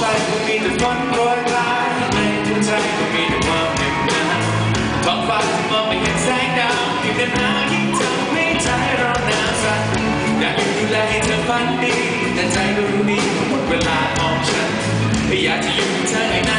ใจก็มีแต่ฝนโปรยปลายในทุกใจก็มีแต่ความเหน็บหนาวท้องฟ้าที่มองไม่เห็นแสงดาวยิ่งเดินหายิ่งทำให้ใจเราหนาวสั่นอยากดูแลให้เธอฝันดี แต่ใจก็รู้ดีหมดเวลาของฉันไม่อยากจะอยู่กับเธอใน